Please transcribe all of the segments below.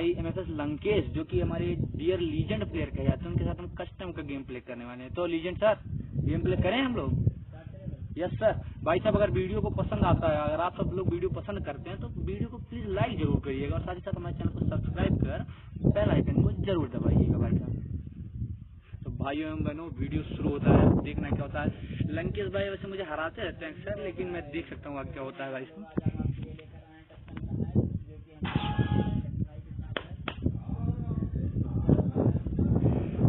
भाई एम लंकेश जो कि हमारे डियर लीजेंड प्लेयर कहे जाते हैं, उनके साथ हम कस्टम का गेम प्ले करने वाले हैं। तो लीजेंड सर गेम प्ले करें हम लोग? यस सर भाई साहब, अगर वीडियो को पसंद आता है, अगर आप सब लोग वीडियो पसंद करते हैं तो वीडियो को प्लीज़ लाइक ज़रूर करिएगा और साथ ही साथ हमारे चैनल को सब्सक्राइब कर बेल आइकन को ज़रूर दबाइएगा भाई साहब। तो भाइयों एवं बहनों वीडियो शुरू होता है, देखना क्या होता है। लंकेश भाई वैसे मुझे हराते रहते हैं सर लेकिन मैं देख सकता हूँ क्या होता है भाई साहब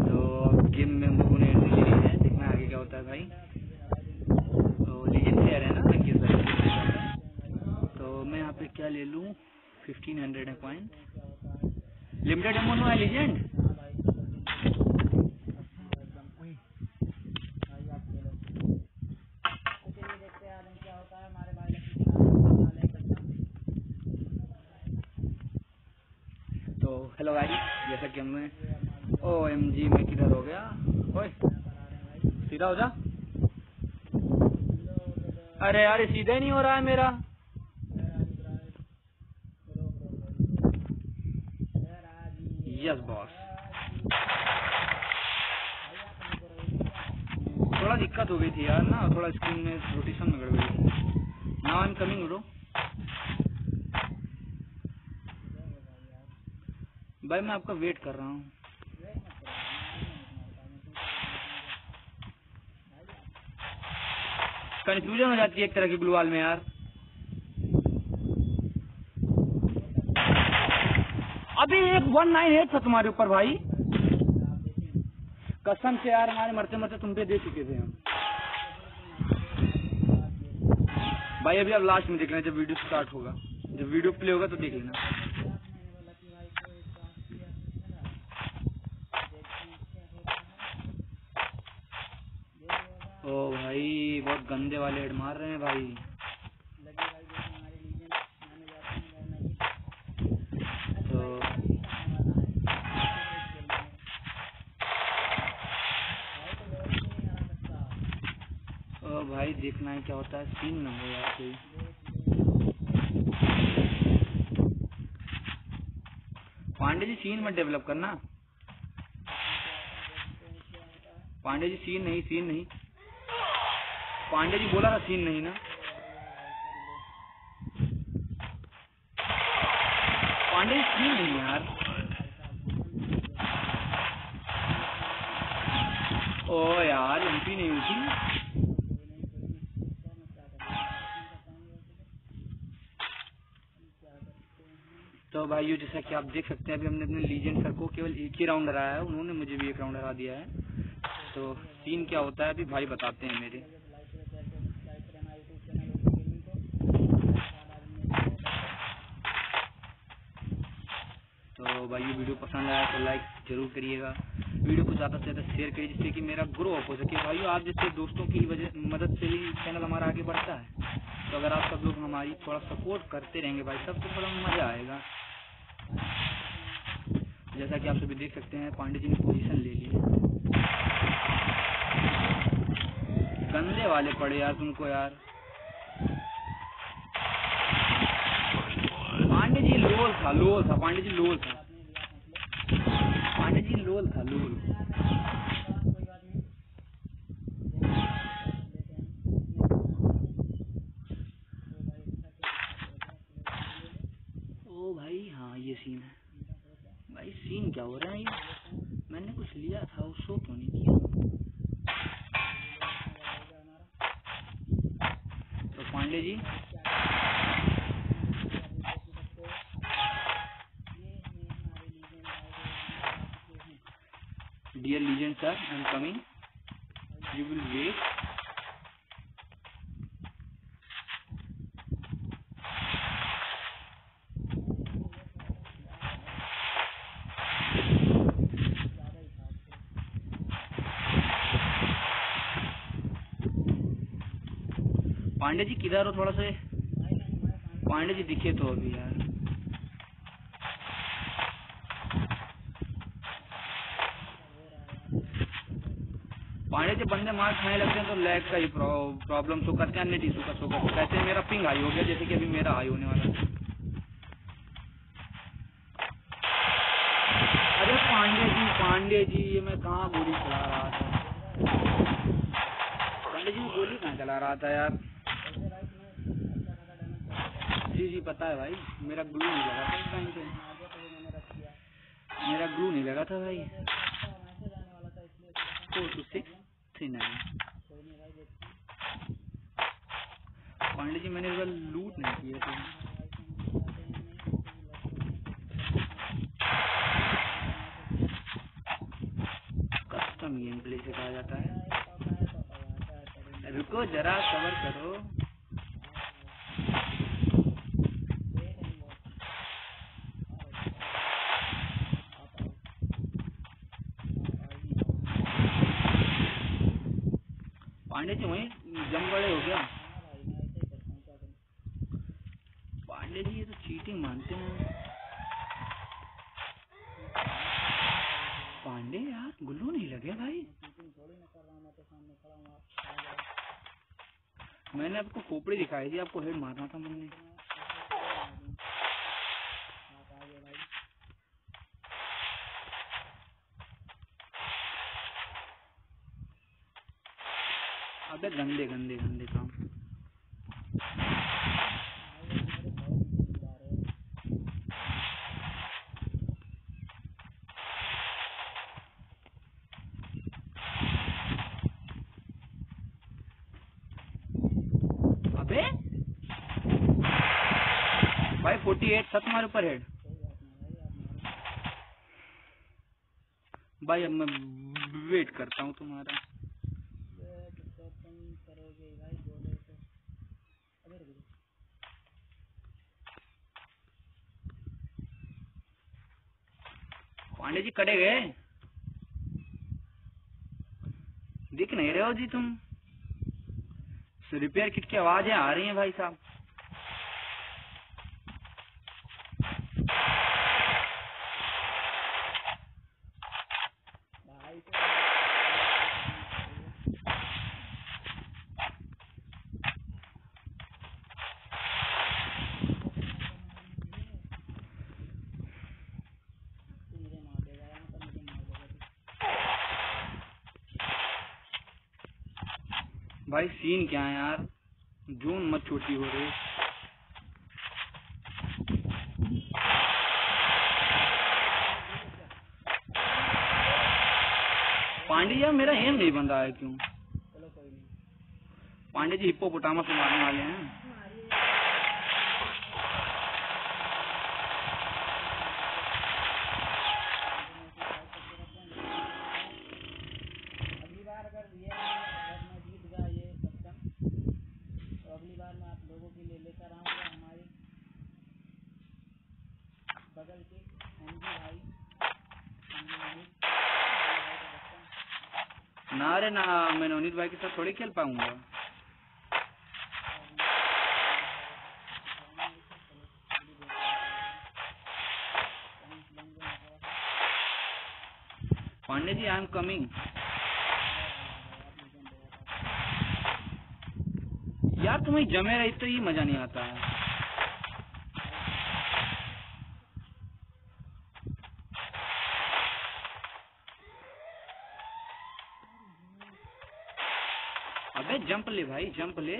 तो गेम में हम लोगों ने एंट्री ली है देखना आगे क्या होता है भाई तो लीजेंड प्लेयर है ना लंकेश भाई तो मैं यहाँ पे क्या ले लूँ फिफ्टीन हंड्रेड है पॉइंट लिमिटेड अमाउंट है लीजेंड तो हेलो गाइस जैसा कि हमें ओ एम जी में किधर हो गया ओए सीधा हो जा अरे यार सीधा नहीं हो रहा है मेरा। यस बॉस थोड़ा दिक्कत हो गई थी यार ना, थोड़ा स्क्रीन में रोटेशन गड़बड़ी थी। Now I am coming bro भाई, मैं आपका वेट कर रहा हूँ। कंफ्यूजन हो जाती है एक तरह की ग्लूवाल में यार। अभी एक वन नाइन एट था तुम्हारे ऊपर भाई। कसम से यार, हमारे मरते मरते तुम पे दे चुके थे हम। भाई अभी आप लास्ट में देख लेना, जब वीडियो स्टार्ट होगा। जब वीडियो प्ले होगा तो देख लेना ओ भाई बहुत गंदे वाले हेड मार रहे हैं भाई। तो भाई देखना है क्या होता है सीन में हो यार कोई। पांडे जी सीन में डेवलप करना। पांडे जी सीन नहीं सीन नहीं। पांडे जी बोला था सीन नहीं ना? पांडे जी सीन नहीं यार। ओ यार, एमपी नहीं हुई तो भाइयों जैसा कि आप देख सकते हैं, अभी हमने अपने लीजेंड सर को केवल एक ही राउंड हराया है। उन्होंने मुझे भी एक राउंड हरा दिया है। तो सीन क्या होता है, अभी भाई बताते हैं मेरे। भाई, ये वीडियो पसंद आया तो लाइक ज़रूर करिएगा। वीडियो को ज़्यादा से ज़्यादा शेयर करिए, जिससे कि मेरा ग्रो अप हो सके। भाई आप जैसे दोस्तों की वजह, मदद से ही चैनल हमारा आगे बढ़ता है तो अगर आप सब लोग हमारी थोड़ा सपोर्ट करते रहेंगे भाई सब तो थोड़ा मज़ा आएगा। जैसा कि आप सभी देख सकते हैं, पांडे जी ने पोजीशन ले ली। गंदे वाले पड़े यार तुमको यार। पांडे जी लोल था लोल था, पांडे जी लोल था। पांडे जी लोल था लोल ओ भाई हाँ ये सीन है भाई सीन क्या हो रहा है ये मैंने कुछ लिया था वो शो क्यों नहीं किया तो Pandey ji Dear Legion sir, I am coming. You Pandey ji किधर हो थोड़ा सा? पांडे जी दिखे तो अभी यार पांडे जी बंदे मार खाने लगते हैं तो लैग का ही प्रॉब्लम शो करते हैं, अन्य टीसू का शो करते हैं। हैं मेरा पिंग हाई हो गया, जैसे कि अभी मेरा हाई होने वाला है। अरे पांडे जी पांडे जी, ये मैं कहाँ गोली चला रहा था? पांडे जी गोली कहाँ चला रहा था यार? जी जी, पता है भाई, मेरा ग्लू नहीं लगा था टाइम पे। मेरा ग्लू नहीं लगा था भाई। Four two six. Three nine Pandey ji, मैंने इस बार लूट नहीं किया था। कस्टम गेम प्ले से कहा जाता है। रुको, जरा कवर करो। पांडे जी वहीं जम हो गया। पांडे जी ये तो चीटिंग मानते हैं। पांडे यार, गुल्लू नहीं लगे भाई। मैंने आपको खोपड़ी दिखाई थी, आपको हेड मारना था मैंने। अबे गंदे गंदे गंदे काम। अबे! भाई फोर्टी एट सत तुम्हारे ऊपर हेड भाई, अब मैं वेट करता हूँ तुम्हारा। पांडे जी कड़े गए। दिख नहीं रहे हो जी तुम। रिपेयर किट की आवाज़ें आ रही हैं भाई साहब। भाई सीन क्या है यार? जून मत छोटी हो रही। पांडे यार मेरा हेम नहीं बन रहा है क्यों? पांडे जी हिप्पो पुटामा से मारने वाले हैं अगली बार अगर ये अगर मैं जीत गया ये कस्टम तो अगली बार मैं आप लोगों के लिए लेकर आऊँगा हमारे बगल के एमजी भाई एमजी मनीष भाई का कस्टम ना रे ना, मैं नवनीत भाई के साथ थोड़ी खेल पाऊँगा। Pandey ji I am coming यार, तुम्हें जमे रही तो ये मज़ा नहीं आता। है अबे जंप ले भाई, जंप ले।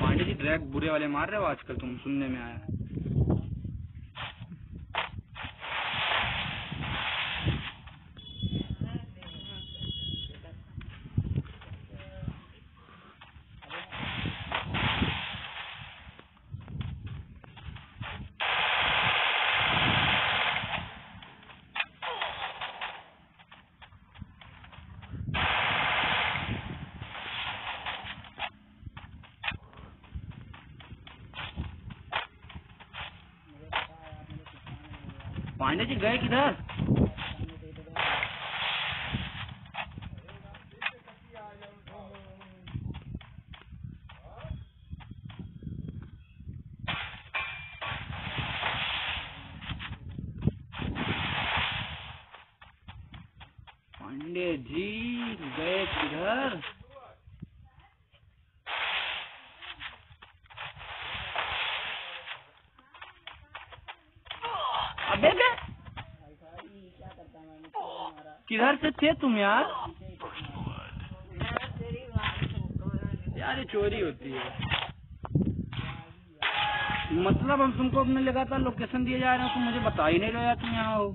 पांडे जी ड्रैग बुरे वाले मार रहे हो आजकल तुम, सुनने में आया। भांडे जी गए किधर? पांडे जी गए किधर? किधर से थे तुम यार? यार, ये चोरी होती है। मतलब हम तुमको अपने लगातार लोकेशन दिए जा रहे हो तुम मुझे बता ही नहीं रहे यार तुम यहाँ हो।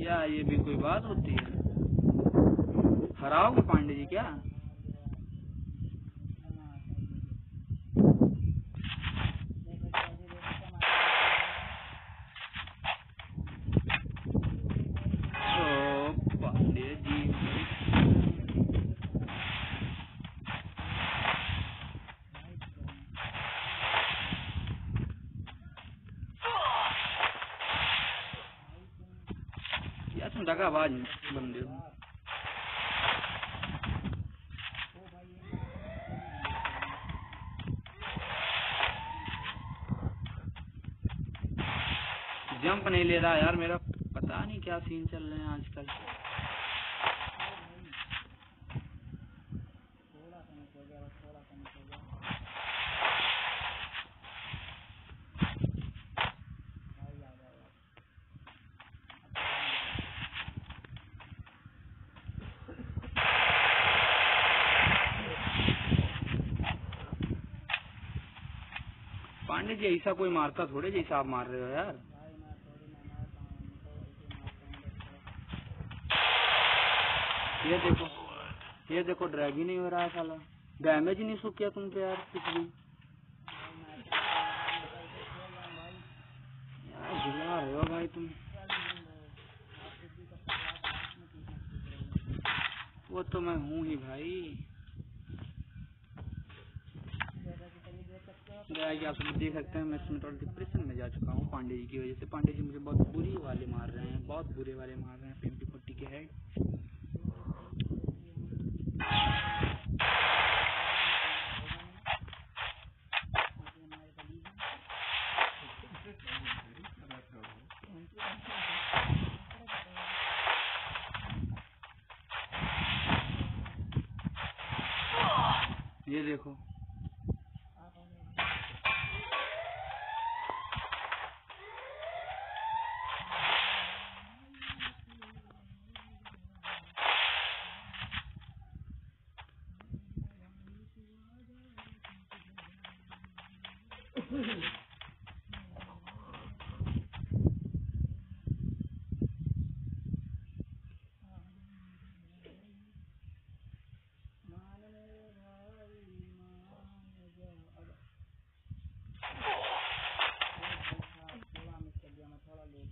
या ये भी कोई बात होती है। हराओगे पांडे जी क्या ओ पांडे जी यार आवाज़ हो जंप नहीं ले रहा यार मेरा। पता नहीं क्या सीन चल रहे हैं आजकल थोड़ा सा मिस हो गया बस थोड़ा सा मिस हो गया भाई आ जाओ यार पांडे जी ऐसा कोई मारता थोड़े जैसा आप मार रहे हो यार। ये देखो ये देखो ड्रैग ही नहीं हो रहा है साला। डैमेज नहीं सो किया तुम पे यार कुछ भी यार हो भाई तुम। वो तो मैं हूँ ही भाई जैसा कि सभी सकते कि आप लोग देख सकते हैं, मैं इसमें थोड़ा डिप्रेशन में जा चुका हूँ पांडे जी की वजह से। पांडे जी मुझे बहुत बुरी वाले मार रहे हैं, बहुत बुरे वाले मार रहे हैं फिफ्टी फोर्टी के हेड ये देखो थोड़ा मिस कर दिया मैं थोड़ा लेट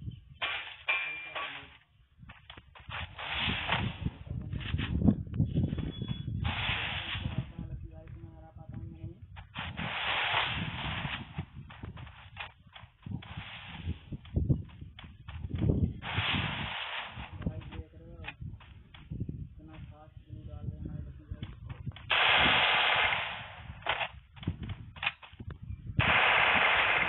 भाई देख रहे हो इतना फास्ट ग्लू डाल रहे हैं हमारे लकी भाई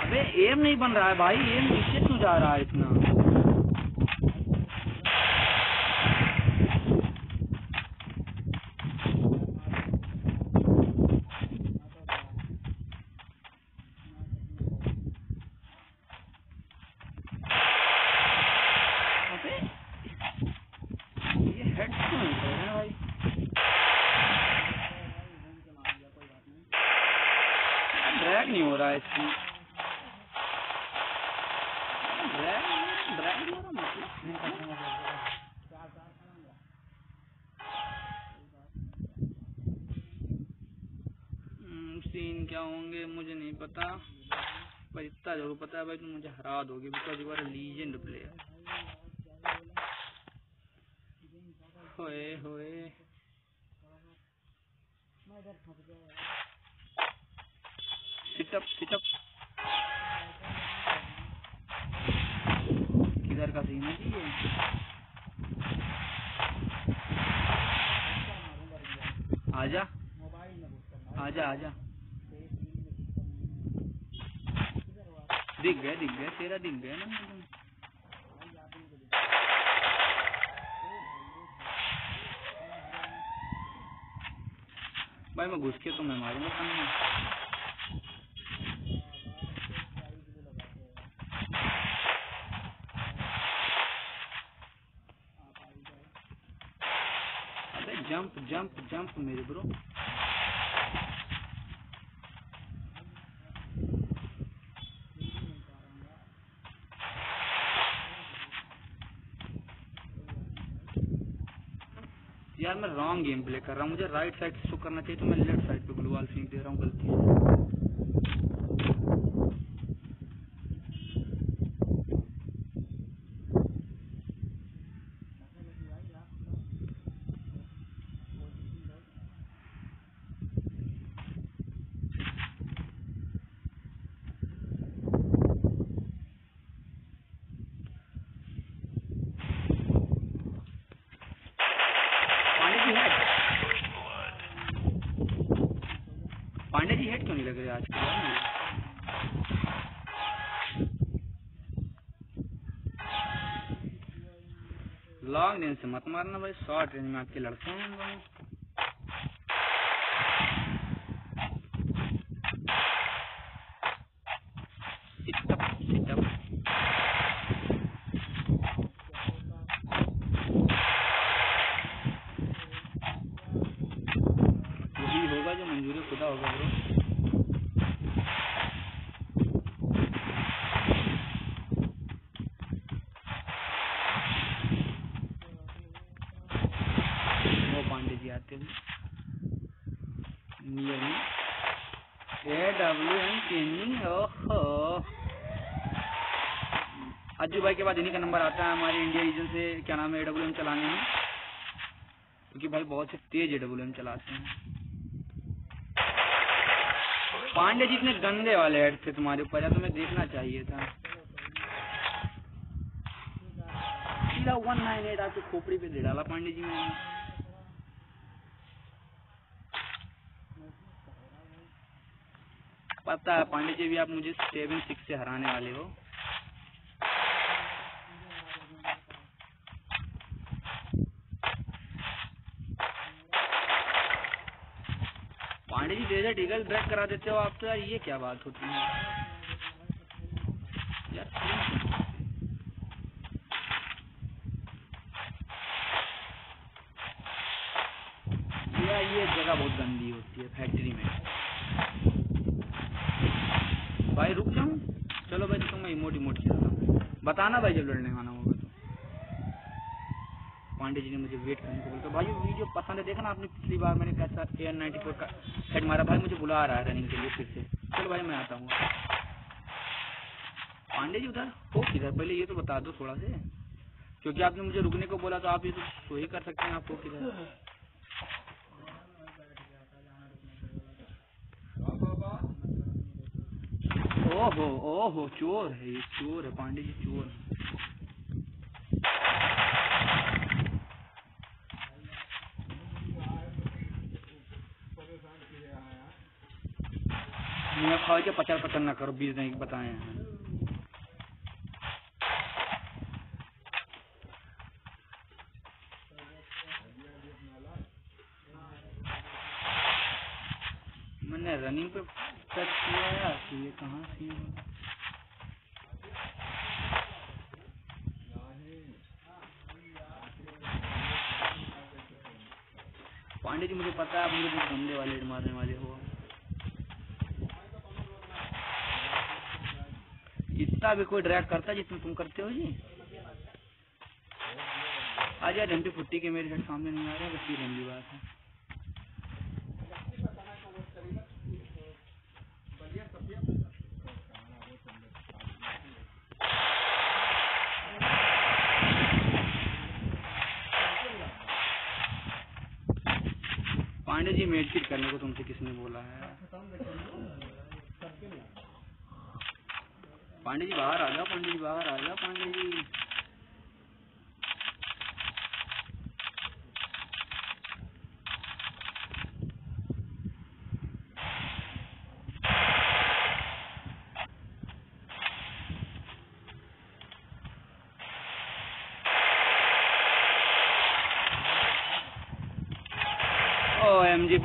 अबे एम नहीं बन रहा है भाई एम नीचे क्यों जा रहा है इतना अबे ये हेड क्यों नहीं कर रहे हैं भाई ड्रैग नहीं हो रहा है इसमें ड्रैग ड्रैग नहीं हो रहा मतलब हम्म, सीन क्या होंगे मुझे नहीं पता पर इतना ज़रूर पता है भाई तुम मुझे हरा दोगे because you are legend player होए होए। सिटअप सिटअप किधर का सीन है ये? आजा आजा आजा। दिख गया दिख गया, तेरा दिख गया ना। भाई, मैं घुस के तो मैं मारूँगा सामने जंप जंप जंप मेरे ब्रो मैं रॉन्ग गेम प्ले कर रहा हूँ। मुझे राइट साइड से शो करना चाहिए तो मैं लेफ़्ट साइड पे ग्लूवाल फेंक दे रहा हूँ, गलती से पांडे जी हेड पांडे जी हेड क्यों नहीं लग रहे आज के यार लॉन्ग रेंज से मत मारना भाई शॉर्ट रेंज में आपके लड़के हैं हम लोग सिटअप सिटअप वही होगा जो मंजूर खुदा होगा ब्रो वो पांडे जी आते हुए नियर में ए डब्ल्यू एम चेंजिंग ओहो भाई के बाद इन्हीं का नंबर आता है हमारे इंडिया रीजन से। क्या नाम है? ए डब्ल्यू एम चलाने में। क्योंकि भाई बहुत से तेज ए डब्ल्यू एम चलाते हैं। पांडे जी इतने गंदे वाले हेड थे तुम्हारे ऊपर। या तुम्हें देखना चाहिए था। सीधा वन नाइन एट आपके खोपड़ी पे दे डाला पांडे जी ने पता है पांडे जी भी आप मुझे सेवन सिक्स से हराने वाले हो। ईगल ब्रेक करा देते हो आप तो यार, ये क्या बात होती है? यार यार, ये जगह बहुत गंदी होती है फैक्ट्री में। भाई, रुक जाऊँ? चलो भाई तो मैं इमोट इमोट खेलता हूँ। बताना भाई, जब लड़ने वाला होगा। पांडे जी ने मुझे वेट करने को बोला। भाई वीडियो पसंद है, देखा ना आपने, पिछली बार मैंने कैसा ए एन नाइन्टी फोर का हेड मारा। भाई, मुझे बुला रहा है रनिंग के लिए फिर से। चलो भाई, मैं आता हूँ। पांडे जी उधर? हो किधर? पहले ये तो बता दो थोड़ा से। क्योंकि आपने मुझे रुकने को बोला तो आप ये तो सो ही कर सकते हैं आपको किधर? ओहो ओहो, चोर है, ये चोर है, पांडे जी चोर है मुझे खाओ के पचर पचर ना करो, बीस नहीं, बताए। हैं मैंने रनिंग पे टच किया है तो ये कहाँ से पांडे जी, मुझे पता है आप मुझे बहुत गंदे वाले मारने वाले हो। भी कोई ड्रैग करता जितना तुम करते हो जी? आज यार डंपी फुट्टी के मेरे साथ सामने नहीं आ रहे, बस ये लंबी बात है। पांडे जी मेडकिट करने को तुमसे किसने बोला है? पांडे जी बाहर आ जाओ पांडे जी बाहर आ जाओ पांडे जी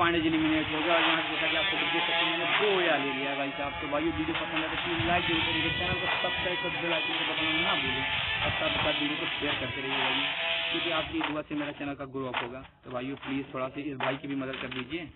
पांडे जी एलिमिनेट हो गया और यहाँ जैसा कि आपको देख सकते हैं। मैंने दो या ले लिया भाई साहब। तो भाई वीडियो पसंद है तो प्लीज़ लाइक ज़रूर करिए। चैनल को सब्सक्राइब कर बेल आइकन को बताना ना भूलें। और साथ साथ वीडियो को शेयर करते रहिए भाई। क्योंकि आपकी दुआ से मेरा चैनल का ग्रो अप होगा। तो भाई प्लीज़ थोड़ा सा इस भाई की भी मदद कर दीजिए।